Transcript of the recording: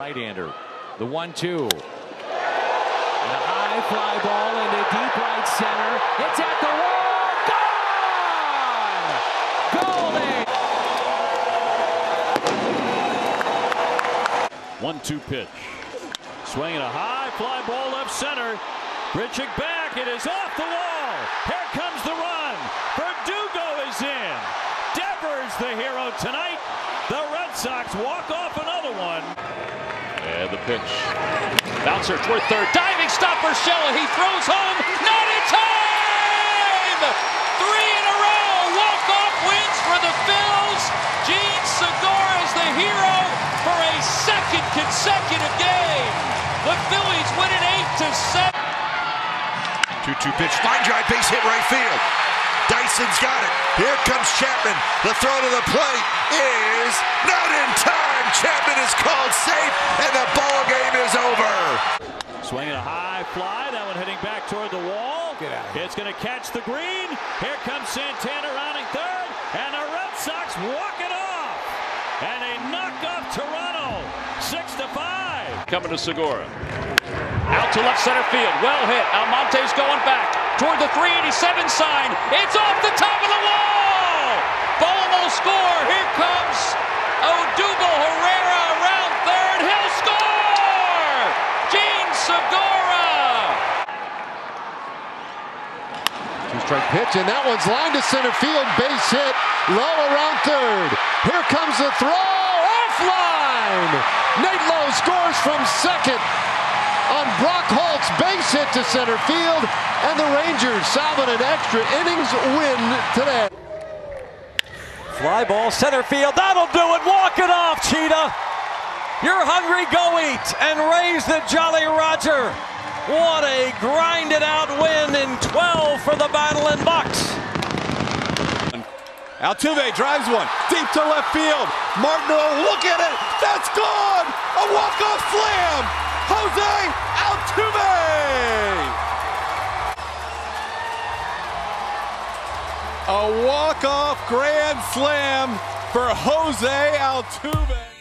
Right-hander, the one-two. And a high fly ball into deep right center. It's at the wall. One-two pitch. Swinging a high fly ball left center. Grichuk back. It is off the wall. Here comes the run. Verdugo is in. Devers the hero tonight. The Red Sox walk off another one. The pitch. Bouncer toward third. Diving stop for Shella. He throws home. Not in time! Three in a row. Walk-off wins for the Phils. Jean Segura is the hero for a second consecutive game. The Phillies win it 8 to 7. 2-2 pitch. Line drive base hit right field. Dyson's got it. Here comes Chapman. The throw to the plate is not in time. Chapman is called safe, and the ball game is over. Swinging a high fly. That one heading back toward the wall. Get out It's going to catch the green. Here comes Santana rounding third, and the Red Sox walk it off. And they knock off Toronto, six to five. Coming to Segura. Out to left center field. Well hit. Almonte's going back toward the 387 sign. It's off the top of the wall. Bohm will score. Here comes Odubel Herrera around third. He'll score. Jean Segura. Two-strike pitch, and that one's lined to center field. Base hit, low around third. Here comes the throw, offline. Nate Lowe scores from second on Brock Holt's base hit to center field, and the Rangers salving an extra innings win today. Fly ball, center field. That'll do it. Walk it off, Cheetah. You're hungry, go eat and raise the Jolly Roger. What a grinded out win in 12 for the Battlin' Bucs. Altuve drives one deep to left field. Martineau, look at it. That's gone. A walk-off slam. Jose Altuve. A walk-off grand slam for Jose Altuve.